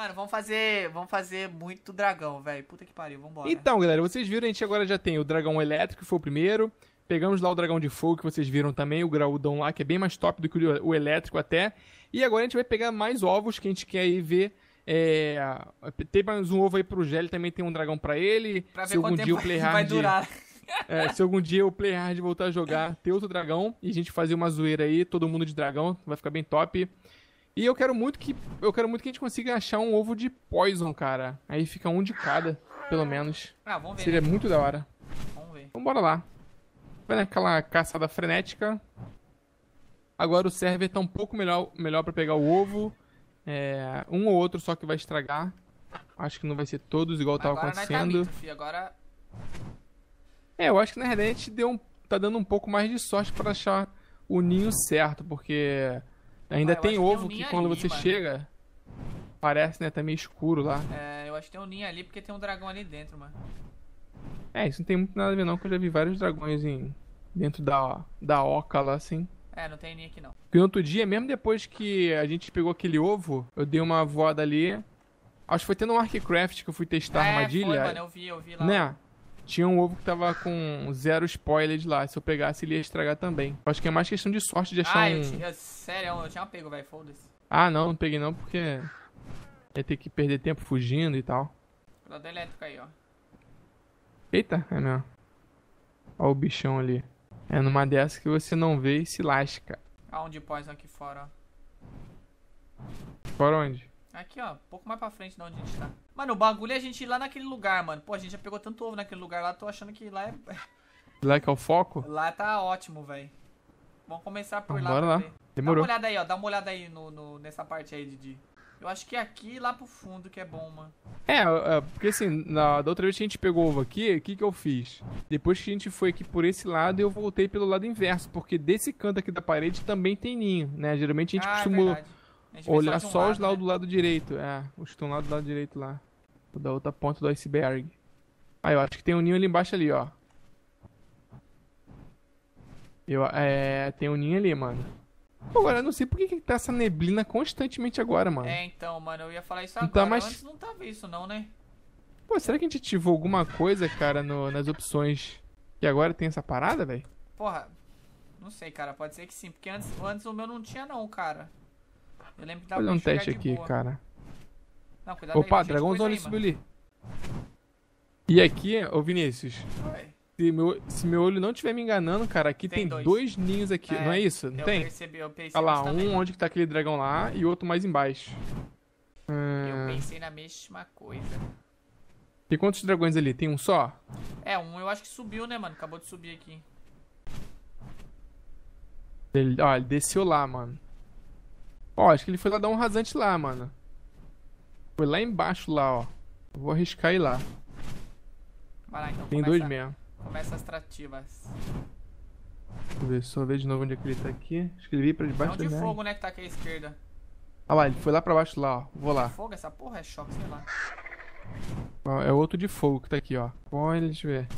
Mano, vamos fazer, vamos fazer muito dragão, velho. Puta que pariu, vambora. Então, galera, vocês viram, a gente agora já tem o dragão elétrico, que foi o primeiro. Pegamos lá o dragão de fogo, que vocês viram também, o graudão lá, que é bem mais top do que o elétrico até. E agora a gente vai pegar mais ovos, que a gente quer aí ver... É... Tem mais um ovo aí pro Gelli, também tem um dragão pra ele. Pra se ver algum quanto dia o Play vai durar. É, se algum dia o Play Hard voltar a jogar, ter outro dragão e a gente fazer uma zoeira aí, todo mundo de dragão, vai ficar bem top. E eu quero muito que eu quero muito que a gente consiga achar um ovo de poison, cara. Aí fica um de cada, pelo menos. Ah, vamos ver, Seria né? muito da hora. Vamos ver. Então bora lá. Vai naquela caçada frenética. Agora o server tá um pouco melhor, melhor para pegar o ovo. É, um ou outro só que vai estragar. Acho que não vai ser todos igual tava Agora nós tá acontecendo. mito. Agora... É, eu acho que na realidade a gente deu um, tá dando um pouco mais de sorte pra achar o ninho certo, porque ainda Ah, tem que tem ovo um que quando ali, você mano. chega, parece, né, tá meio escuro lá. É, eu acho que tem um ninho ali porque tem um dragão ali dentro, mano. É, isso não tem muito nada a ver não, que eu já vi vários dragões em, dentro da, da oca lá, assim. É, não tem ninho aqui não. Porque no outro dia, mesmo depois que a gente pegou aquele ovo, eu dei uma voada ali. Acho que foi tendo um Arccraft que eu fui testar a é, armadilha. foi, mano, eu vi, eu vi lá. Né? Tinha um ovo que tava com zero spoilers lá. Se eu pegasse, ele ia estragar também. Acho que é mais questão de sorte de achar Ah, um. eu tinha... Sério, eu tinha pego, velho, foda-se. Ah, não, não peguei não, porque ia ter que perder tempo fugindo e tal. Cuidado elétrico aí, ó. Eita, é mesmo. Olha o bichão ali. É numa dessa que você não vê e se lasca. Aonde poison aqui fora, ó. Por onde? Aqui, ó. Um pouco mais pra frente de onde a gente tá. Mano, o bagulho é a gente ir lá naquele lugar, mano. Pô, a gente já pegou tanto ovo naquele lugar lá, tô achando que lá é... Lá que é o foco? Lá tá ótimo, velho. Vamos começar por Então, lá bora lá. ver. Demorou. Dá uma olhada aí, ó. Dá uma olhada aí no, no- nessa parte aí, Didi. Eu acho que aqui lá pro fundo que é bom, mano. É, é, porque assim, na, da outra vez que a gente pegou ovo aqui, o que que eu fiz? Depois que a gente foi aqui por esse lado, eu voltei pelo lado inverso, porque desse canto aqui da parede também tem ninho, né? Geralmente a gente ah, costuma é olhar um só os lá lado, do né? lado direito. É, os que estão lá do lado direito lá. Da outra ponta do iceberg. Ah, eu acho que tem um ninho ali embaixo ali, ó. Eu, é, tem um ninho ali, mano. Agora, eu não sei por que, que tá essa neblina constantemente agora, mano. É, então, mano, eu ia falar isso Não agora. tá mais- Antes não tava isso não, né? Pô, será que a gente ativou alguma coisa, cara, no- nas opções que agora tem essa parada, velho? Porra, não sei, cara. Pode ser que sim. Porque antes, antes o meu não tinha não, cara. Eu lembro que dava Olha um teste aqui, boa. cara. Não, cuidado aí, Opa, de dragãozão aí, subiu ali. E aqui, ô Vinícius. Oi. se meu, se meu olho não estiver me enganando, cara, aqui tem, Tem dois. dois. ninhos aqui, É, não é isso? Não eu tem? percebi, eu pensei Olha lá, também. um onde que tá aquele dragão lá e outro mais embaixo. Eu Ah, pensei na mesma coisa. tem quantos dragões ali? Tem um só? É, um eu acho que subiu, né, mano? Acabou de subir aqui. Ele, ó, ele desceu lá, mano. Ó, acho que ele foi lá dar um rasante lá, mano. Foi lá embaixo lá, ó. Eu vou arriscar ir lá. Vai lá então. Tem começa, dois mesmo. Começa as trativas. Deixa eu ver, só ver de novo onde é que ele tá aqui. Acho que ele veio pra É debaixo da de minha. fogo, né, que tá aqui à esquerda. Olha lá, ele foi lá pra baixo lá, ó. Vou lá. Fogo? Essa porra é choque, sei lá. Ó, É outro de fogo que tá aqui, ó. Olha, deixa eu ver.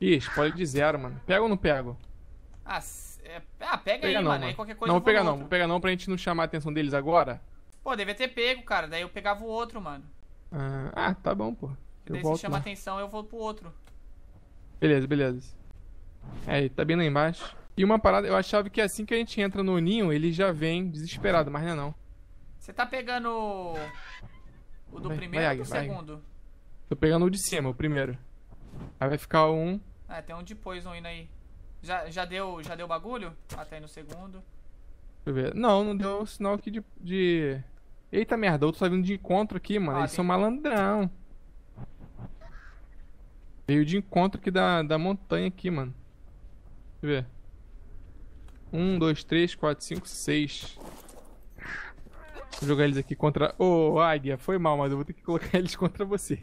Ih, spoiler de zero, mano. Pega ou não pego? Ah, é- ah pega, Pega aí, não, mano. Aí mano. qualquer coisa Não, vou pegar não. Vou pegar não pra gente não chamar a atenção deles agora. Pô, devia ter pego, cara. Daí eu pegava o outro, mano. Ah, ah, tá bom, pô. Eu Daí se volto chama lá. atenção, eu vou pro outro. Beleza, beleza. É, tá bem lá embaixo. E uma parada, eu achava que assim que a gente entra no ninho, ele já vem desesperado, mas não é não. Você tá pegando o do Vai, primeiro vai, ou do vai. segundo? Tô pegando o de cima, o primeiro. Aí vai ficar um. Ah, tem um de poison indo aí. Já, já deu já deu bagulho? Tá aí no segundo. Deixa eu ver. Não, não deu sinal aqui de. de... Eita merda, outro tá vindo de encontro aqui, mano. Ah, Eles tem- são malandrão. Veio de encontro aqui da, da montanha aqui, mano. Deixa eu ver. Um, dois, três, quatro, cinco, seis. Vou jogar eles aqui contra. Ô, Águia, foi mal, mas eu vou ter que colocar eles contra você.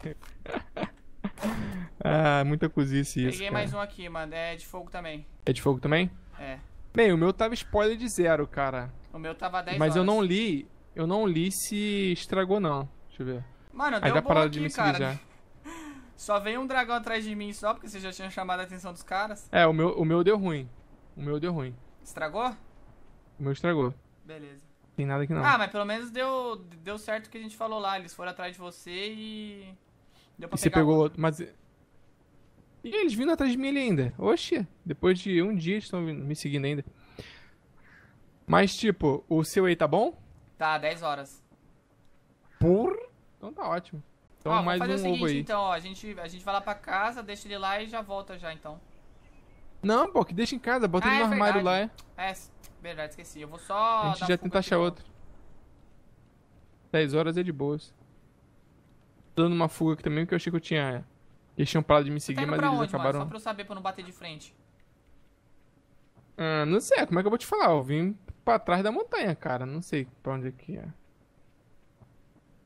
Ah, muita cozice isso. Peguei cara. mais um aqui, mano. É de fogo também. É de fogo também? É. Bem, o meu tava spoiler de zero, cara. O meu tava 10 Mas eu horas. não li. Eu não li se estragou, não. Deixa eu ver. Mano, Aí deu dá bom parada de aqui, me cara. já. Só veio um dragão atrás de mim só, porque você já tinha chamado a atenção dos caras. É, o meu, o meu deu ruim. O meu deu ruim. Estragou? O meu estragou. Beleza. tem nada aqui não. Ah, mas pelo menos deu, deu certo o que a gente falou lá. Eles foram atrás de você e. Deu pra e você pegar pegou outro. outro, mas... E eles vindo atrás de mim ali ainda. Oxi, depois de um dia eles estão me seguindo ainda. Mas, tipo, o seu aí tá bom? Tá, 10 horas. Por... Então tá ótimo. Então ó, vamos mais fazer um o seguinte, ovo aí. então, ó. A gente, a gente vai lá pra casa, deixa ele lá e já volta já, então. Não, pô, que deixa em casa, bota Ah, ele no é armário lá. verdade. é. É, verdade, esqueci. Eu vou só. A dar gente já tenta achar outro. 10 horas é de boas. Tô dando uma fuga aqui também, porque eu achei que eu tinha. Eles tinham parado de me seguir, tá mas eles onde, mano? acabaram. Só pra eu saber pra eu não bater de frente. Ah, não sei, como é que eu vou te falar? Eu vim pra trás da montanha, cara. Não sei pra onde é que é.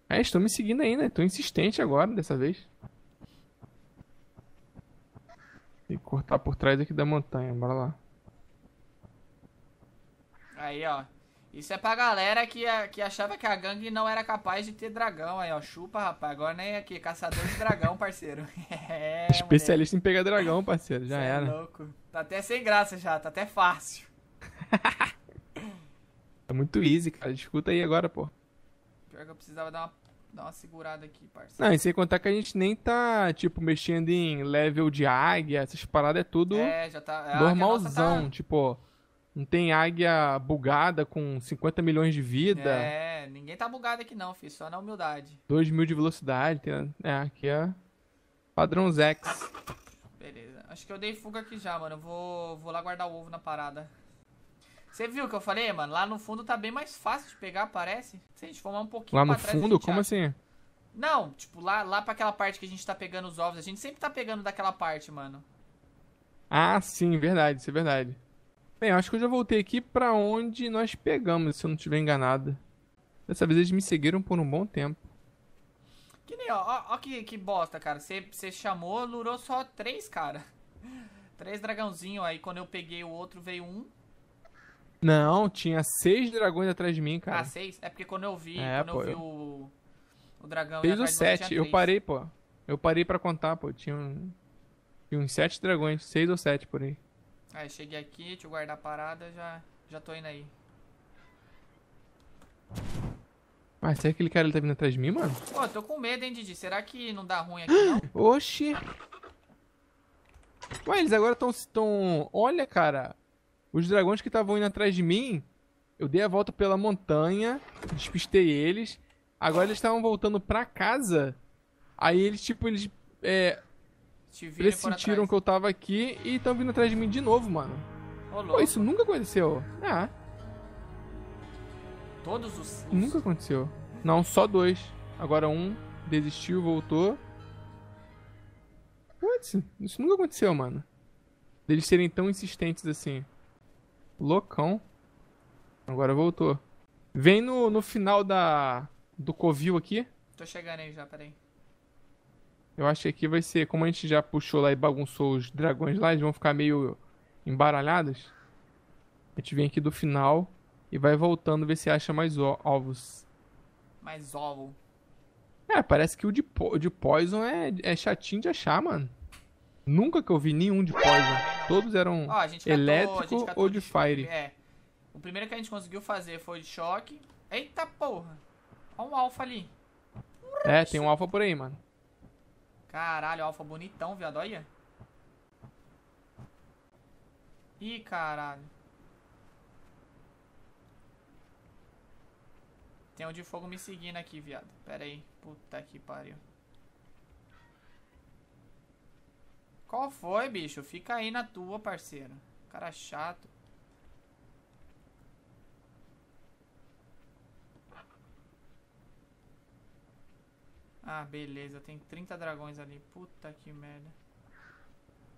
É, estão me seguindo ainda. Tô insistente agora, dessa vez. Tem que cortar por trás aqui da montanha, bora lá. Aí, ó. Isso é pra galera que, que achava que a gangue não era capaz de ter dragão. Aí, ó. Chupa, rapaz. Agora nem aqui. Caçador de dragão, parceiro. é, Especialista em pegar dragão, parceiro. Já moleque. Cê era. É louco. Tá até sem graça já. Tá até fácil. É muito easy, cara. Escuta aí agora, pô. Pior que eu precisava dar uma, dar uma segurada aqui, parceiro. Não, e sem contar que a gente nem tá, tipo, mexendo em level de águia, essas paradas é tudo É, já tá. nossa normalzão. Tá, Tipo, não tem águia bugada com 50 milhões de vida, é, ninguém tá bugado aqui não, filho. Só na humildade. 2 mil de velocidade. É, aqui é padrão Zex. Beleza. Acho que eu dei fuga aqui já, mano. Eu vou, vou lá guardar o ovo na parada. Você viu o que eu falei, mano? Lá no fundo tá bem mais fácil de pegar, parece. Se a gente formar um pouquinho Lá no pra trás, fundo? Como acha. assim? Não, tipo, lá, lá pra aquela parte que a gente tá pegando os ovos. A gente sempre tá pegando daquela parte, mano. Ah, sim, verdade, isso é verdade. Bem, eu acho que eu já voltei aqui pra onde nós pegamos, se eu não estiver enganado. Dessa vez eles me seguiram por um bom tempo. Que nem, ó. Ó, ó que, que bosta, cara. Você chamou, lurou só três, cara. Três dragãozinho. Aí quando eu peguei o outro, veio um. Não, tinha seis dragões atrás de mim, cara. Ah, seis? É porque quando eu vi, É, quando pô, eu vi eu- o, o dragão... Fez ia o atrás de você, 7. tinha Eu parei, pô. Eu parei pra contar, pô. Tinha, um... Tinha uns 7 dragões. 6 ou 7 por aí. Aí, cheguei aqui, deixa eu guardar a parada, já, já tô indo aí. Mas será que aquele cara ele tá vindo atrás de mim, mano? Pô, eu tô com medo, hein, Didi? Será que não dá ruim aqui, não? Oxi! Ué, eles agora estão. Tão... Olha, cara. Os dragões que estavam indo atrás de mim, eu dei a volta pela montanha, despistei eles. Agora eles estavam voltando pra casa. Aí eles, tipo, eles. É, eles sentiram que eu tava aqui e estão vindo atrás de mim de novo, mano. Ô, Pô, isso nunca aconteceu. Ah, Todos os... os- nunca aconteceu. Não, só dois. Agora um desistiu, voltou. Putz, isso nunca aconteceu, mano. Deles serem tão insistentes assim. Loucão. Agora voltou. Vem no, no final da do covil aqui. Tô chegando aí já, peraí. Eu acho que aqui vai ser, como a gente já puxou lá e bagunçou os dragões lá, eles vão ficar meio embaralhados. A gente vem aqui do final e vai voltando ver se acha mais ovos. Mais ovo. É, parece que o de, po- de Poison é, é chatinho de achar, mano. Nunca que eu vi nenhum de Poison. Todos eram Ó, catou, elétrico ou de Fire. É. O primeiro que a gente conseguiu fazer foi de choque. Eita porra. Ó um alfa ali. É, tem um alfa por aí, mano. Caralho, alfa bonitão, viado. Olha. Ih, caralho. Tem um de fogo me seguindo aqui, viado. Pera aí. Puta que pariu. Qual foi, bicho? Fica aí na tua, parceiro. Cara chato. Ah, beleza. Tem 30 dragões ali. Puta que merda.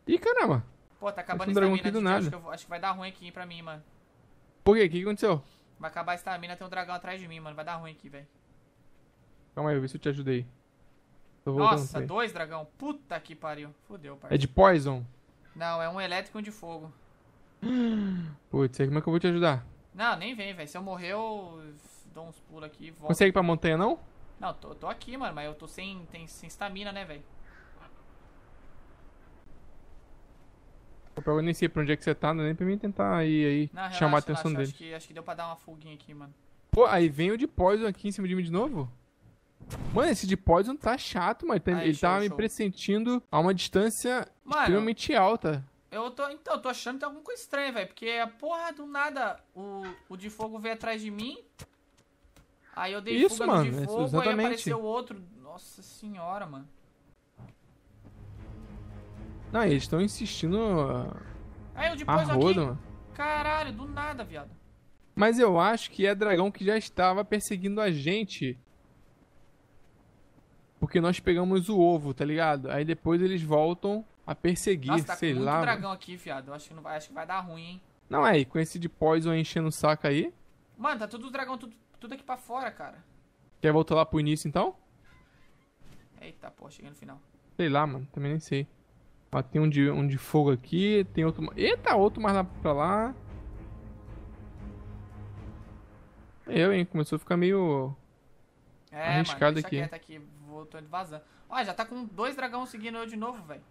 Ih, caramba. Pô, tá acabando um a estamina. aqui do Didi. Acho nada. que, eu acho que vai dar ruim aqui pra mim, mano. Por quê? O que aconteceu? Vai acabar a estamina, tem um dragão atrás de mim, mano. Vai dar ruim aqui, velho. Calma aí, eu ver se eu te ajudei. Nossa, dois dragão. Puta que pariu. Fudeu, É parceiro. de Poison? Não, é um elétrico e um de fogo. Putz, aí como é que eu vou te ajudar? Não, nem vem, velho. Se eu morrer, eu dou uns pulos aqui e volto. Consegue ir pra montanha, não? Não, tô, tô aqui, mano, mas eu tô sem, tem, sem estamina, né, velho? Eu nem sei pra onde é que você tá, não é nem pra mim tentar ir aí Não, relaxa, chamar a atenção relaxa. deles. Acho que, acho que deu pra dar uma fuguinha aqui, mano. Pô, aí vem o de Poison aqui em cima de mim de novo? Mano, esse de Poison tá chato, mano. Ele, Aí, ele show, tá me show. pressentindo a uma distância Mano. extremamente alta. Eu tô, então, eu tô achando que tem alguma coisa estranha, velho. Porque a porra do nada, o, o de fogo veio atrás de mim. Aí eu dei Isso, mano, no de fogo, aí exatamente. apareceu outro. Nossa senhora, mano. Não, eles estão insistindo Aí o a depois aqui. rodo, mano. Caralho, do nada, viado. Mas eu acho que é dragão que já estava perseguindo a gente. Porque nós pegamos o ovo, tá ligado? Aí depois eles voltam a perseguir, Nossa, tá sei com muito lá. mano. dragão aqui, viado. Eu acho que, não vai, acho que vai dar ruim, hein. Não, é, e com esse de Poison enchendo o saco aí. Mano, tá tudo dragão, tudo, tudo aqui pra fora, cara. Quer voltar lá pro início então? Eita, pô, cheguei no final. Sei lá, mano, também nem sei. Ó, tem um de, um de fogo aqui, tem outro. Eita, outro mais lá pra lá. Eu, hein, começou a ficar meio. É, Arriscado mano, aqui. aqui. Tô vazando. Ó, já tá com dois dragões seguindo eu de novo, velho.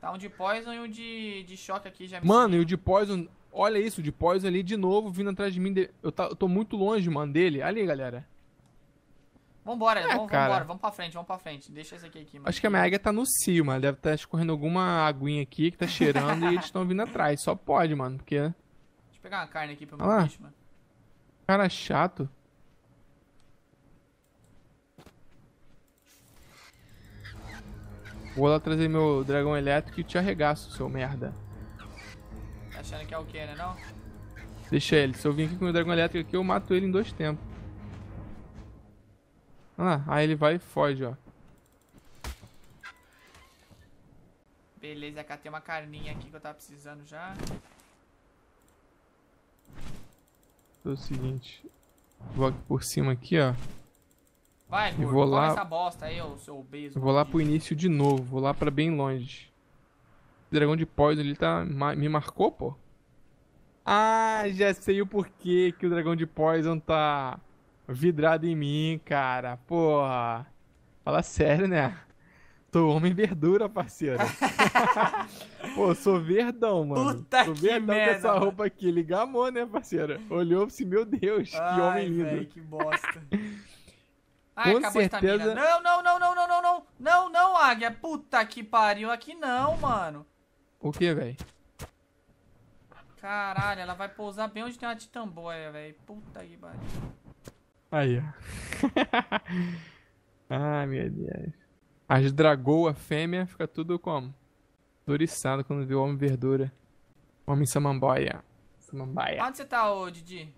Tá um de poison e um de, de choque aqui já me Mano, e o de Poison. Olha isso, de Poison ali de novo vindo atrás de mim. de- Eu, tá- eu tô muito longe, mano, dele. Ali, galera. Vambora, É, vamos, cara. vambora, vamos pra frente, vamos pra frente. Deixa esse aqui aqui, mano. Acho que a minha águia tá no cio, mano. Deve estar escorrendo alguma aguinha aqui que tá cheirando e eles estão vindo atrás. Só pode, mano, porque. Deixa eu pegar uma carne aqui Olha meu bicho, mano. Cara chato. Vou lá trazer meu dragão elétrico e te arregaço, seu merda. Achando que é o quê, né não? Deixa ele. Se eu vir aqui com o meu dragão elétrico aqui, eu mato ele em dois tempos. Olha lá. Aí ele vai e foge, ó. Beleza, catei uma carninha aqui que eu tava precisando já. É o seguinte. Vou aqui por cima aqui, ó. Vai, gordo, vou lá- essa bosta aí, ô seu obeso. Vou lá pro início de novo. Vou lá pra bem longe. O dragão de Poison, ele tá... Me marcou, pô? Ah, já sei o porquê que o dragão de Poison tá vidrado em mim, cara. Porra. Fala sério, né? Tô homem verdura, parceiro. Pô, sou verdão, mano. Puta sou que verdão com merda, essa mano. roupa aqui. Ele gamou, né, parceiro? Olhou assim, meu Deus, que Ai, homem lindo. véi, que bosta. Ai, Com acabou a estamina. certeza- Não, não, não, não, não, não, não. Não, não, águia. Puta que pariu. Aqui não, mano. O que, velho? Caralho, ela vai pousar bem onde tem uma titamboia, velho. Puta que pariu. Aí, ó. Ai, meu Deus. As dragoa fêmea fica tudo como? Doriçado quando vê o homem verdura. Homem samambaia. Samambaia. Onde você tá, ô Didi?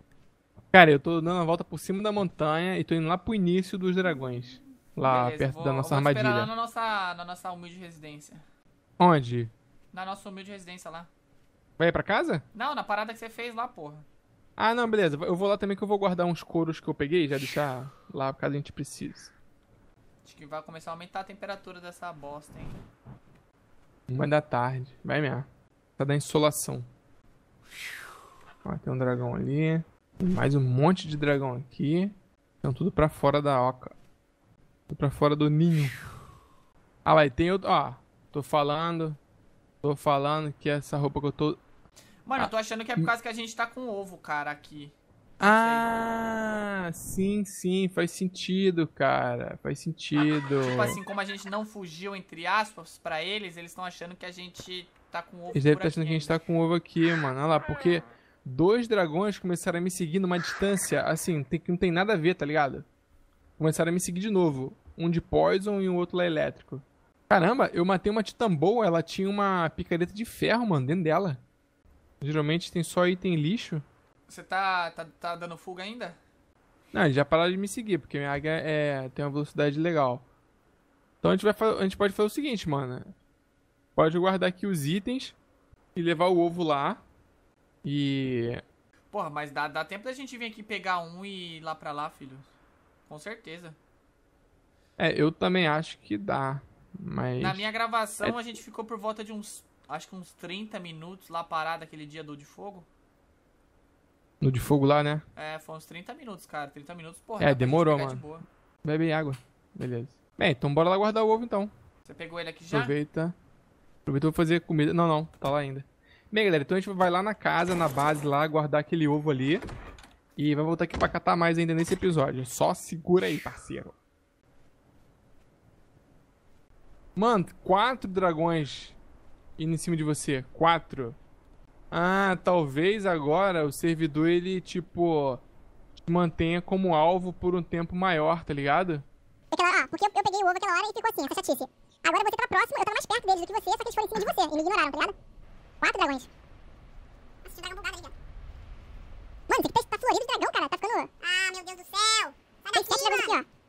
Cara, eu tô dando a volta por cima da montanha e tô indo lá pro início dos dragões. Lá Beleza, perto vou- da nossa eu vou armadilha. lá na nossa, na nossa humilde residência. Onde? Na nossa humilde residência lá. Vai pra casa? Não, na parada que você fez lá, porra. Ah, não, beleza. Eu vou lá também que eu vou guardar uns couros que eu peguei, já deixar lá caso a gente precise. Acho que vai começar a aumentar a temperatura dessa bosta, hein. Uma da tarde. Vai mesmo. Tá da insolação. Ó, tem um dragão ali. Tem mais um monte de dragão aqui. Estão tudo pra fora da oca. Tudo pra fora do ninho. Ah, vai, tem outro. Ó, tô falando. Tô falando que essa roupa que eu tô. Mano, eu tô achando que é por causa que a gente tá com ovo, cara, aqui. Ah, sim, sim, faz sentido, cara. Faz sentido. Tipo assim, como a gente não fugiu, entre aspas, pra eles, eles estão achando que a gente tá com ovo Eles devem estar achando aqui que a gente tá com ovo aqui, mano. Olha lá, porque dois dragões começaram a me seguir numa distância, assim, tem, que não tem nada a ver, tá ligado? Começaram a me seguir de novo. Um de poison e o outro lá elétrico. Caramba, eu matei uma titamboa, ela tinha uma picareta de ferro, mano, dentro dela. Geralmente tem só item lixo. Você tá, tá, tá dando fuga ainda? Não, já pararam de me seguir, porque minha águia é, tem uma velocidade legal. Então a gente, vai a gente pode fazer o seguinte, mano. Pode guardar aqui os itens e levar o ovo lá. E. Porra, mas dá, dá tempo da gente vir aqui pegar um e ir lá pra lá, filho. Com certeza. É, eu também acho que dá. Mas. Na minha gravação, É- a gente ficou por volta de uns, acho que uns 30 minutos lá parado aquele dia do de fogo. No de fogo lá, né? É, foi uns 30 minutos, cara. 30 minutos, porra. É, pra demorou, de mano. boa. Bebe água. Beleza. Bem, então bora lá guardar o ovo então. Você pegou ele aqui já? Aproveita. Aproveita eu vou fazer comida. Não, não, tá lá ainda. Bem, galera, então a gente vai lá na casa, na base lá, guardar aquele ovo ali. E vai voltar aqui pra catar mais ainda nesse episódio. Só segura aí, parceiro. Mano, quatro dragões indo em cima de você. Quatro. Ah, talvez agora o servidor ele, tipo, te mantenha como alvo por um tempo maior, tá ligado? Aquela, ah, porque eu, eu peguei o ovo aquela hora e ficou assim, essa chatice. Agora você tá próximo, eu tava mais perto deles do que você, só que eles foram em cima de você e me ignoraram, tá ligado? Quatro dragões. Nossa, tinha dragão bugado ali, ó. Mano, isso aqui tá, tá florido de dragão, cara. Tá ficando. Ah, meu Deus do céu! Sai Tem sete dragões aqui, ó.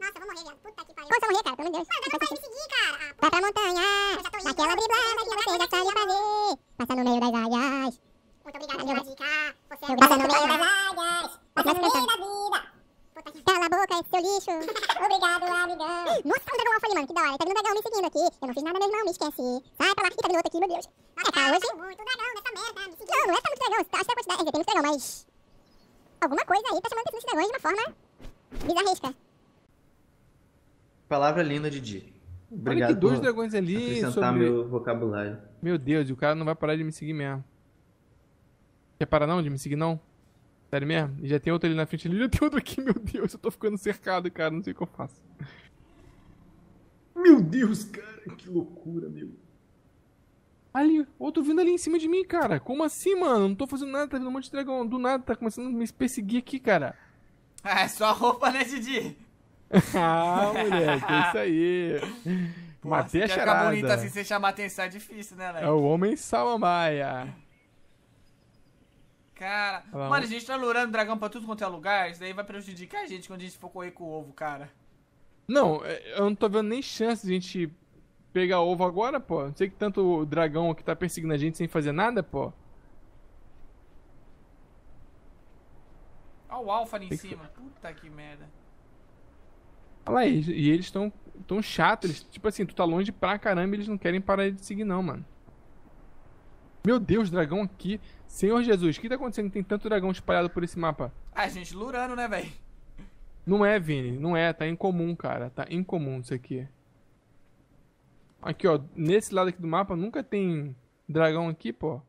Nossa, eu vou morrer, viado. Puta que pariu. Como você morrer, cara? Pelo amor de Deus. Mano, dá pra me seguir, cara. Ah, Vai pra montanha. Naquela driblada que você já sabe fazer. Passa no meio das águas. Muito obrigada pela dica. Você é Passa no meio das águas. Passa no meio da vida. Cala a boca, esse seu lixo. Obrigado, amigão. Nossa, tá um dragão alfa ali, mano. Que da hora. Tá vindo um dragão me seguindo aqui. Eu não fiz nada mesmo, não. Me esquece. Sai pra lá. Tá vindo outro aqui, meu Deus. É, tá hoje. muito dragão nessa merda. Me seguindo. Não, não é só muito dragão. Acho que a quantidade. Dizer, tem muito dragão, mas... Alguma coisa aí tá chamando atenção desses dragões de uma forma... Bizarresca. Palavra linda, Didi. Olha Obrigado que dois dragões ali acrescentar sobre... meu vocabulário. Meu Deus, e o cara não vai parar de me seguir mesmo. Quer parar não de me seguir não? Sério mesmo? E já tem outro ali na frente ali, já tem outro aqui, meu Deus, eu tô ficando cercado, cara, não sei o que eu faço. Meu Deus, cara, que loucura, meu. Ali, outro vindo ali em cima de mim, cara. Como assim, mano? Não tô fazendo nada, tá vindo um monte de dragão. Do nada tá começando a me perseguir aqui, cara. Ah, é só roupa, né, Didi? ah, moleque, é isso aí. Pô, Matei a ficar charada. bonito assim, sem chamar atenção é difícil, né, É velho? o homem samambaia. Cara, Olha lá, mano, a gente tá lurando dragão pra tudo quanto é lugar, isso daí vai prejudicar a gente quando a gente for correr com o ovo, cara. Não, é, eu não tô vendo nem chance de a gente pegar ovo agora, pô. Não sei que tanto o dragão aqui tá perseguindo a gente sem fazer nada, pô. Olha o Alpha ali em Tem que- cima. Puta que merda. Olha lá, e, e eles estão tão chatos. Eles, tipo assim, tu tá longe pra caramba e eles não querem parar de seguir, não, mano. Meu Deus, dragão aqui. Senhor Jesus, o que tá acontecendo? Tem tanto dragão espalhado por esse mapa. Ah, a gente lurando, né, velho? Não é, Vini. Não é. Tá incomum, cara. Tá incomum isso aqui. Aqui, ó. Nesse lado aqui do mapa nunca tem dragão aqui, pô.